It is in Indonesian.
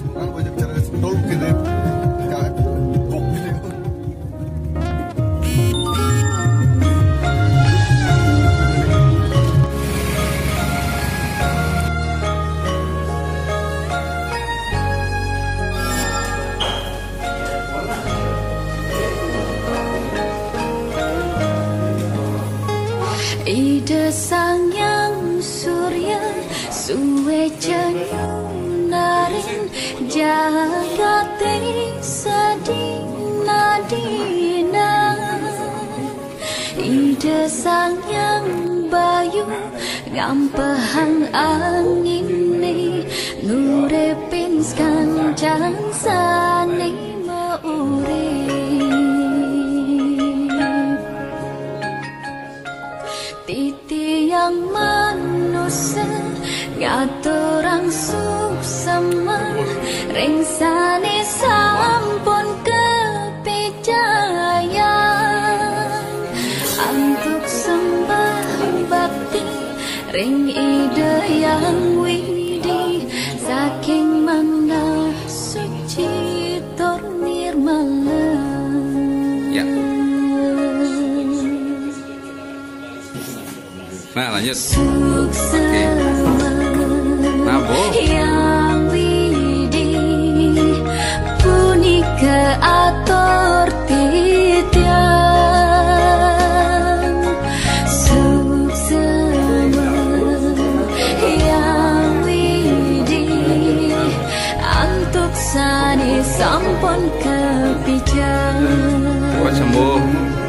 Sekarang banyak cara mungkin ya. Ide sang yang surya suwe jagate sadina dina ide sang yang bayu ngampehang angin ni. Nurepin kancang sani maurip titi yang manusia ngaturang suksama rengsane sampun kepijayan untuk sembah bakti ring ide yang widi saking mana suci tor nirmala Ya. Nah lanjut. Suksama Nabo. Sampun kepijan Cepat sembuh.